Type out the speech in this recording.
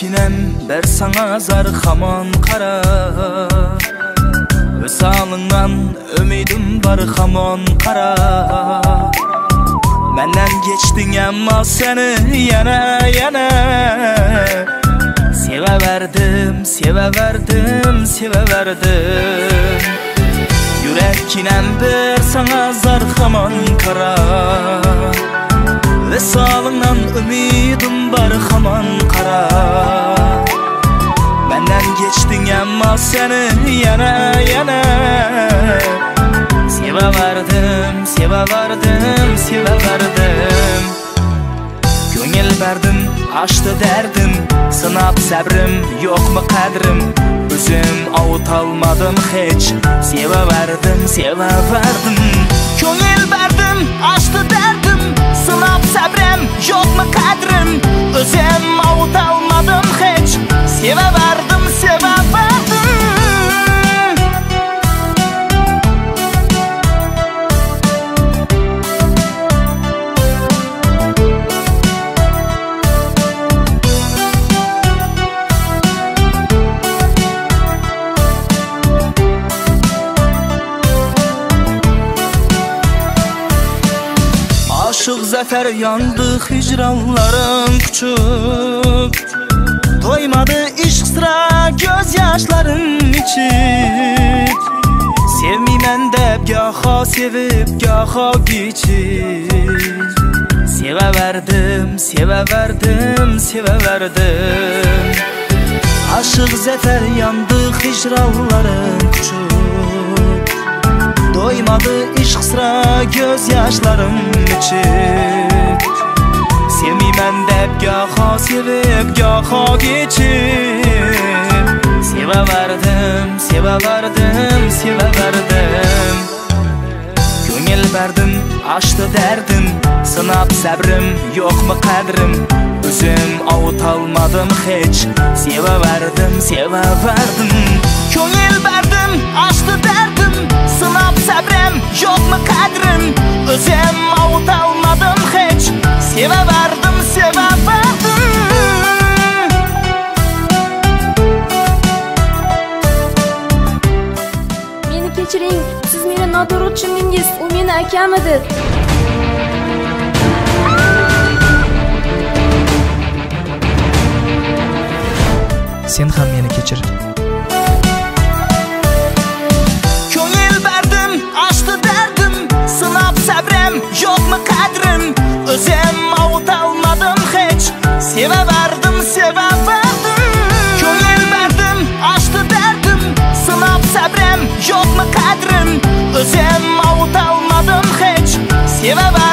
Yürekkinem ber sana zar hamon qara Visalingdan ümidim bar hamon qara Menden geçtin ama seni yana yana Seva verdim, seva verdim, seva verdim. Yürekkinem ber sana zar qara Visalingdan Menden geçtin ama seni yana yana Seva verdim, seva verdim, seva verdim. Köngel verdim, açtı derdim. Sınap sabrim, kadrim? Özüm avut almadım hiç. Seva verdim, seva verdim. Köngel verdim, açtı derdim sefer yandık hicranlarım küçük. Doymadı işk sıra gözyaşların içi Sevmeymen deb gaha sevip gaha geçir. Seveverdim, seveverdim, seveverdim Aşık zefer yandık hicranların küçük. Doymadı işk sıra gözyaşlarım için. baho sevib gohoga chim sevaverdim sevaverdim sevaverdim ko'ngil bardim ochdi dardim sinab sabrim yo'qmi qadrim o'zim ovutolmadim hech sevaverdim sevaverdim ko'ngil bardim ochdi dardim meni noto'g'ri tushundingiz. U meni akam edi. sen ham meni kechir 没办法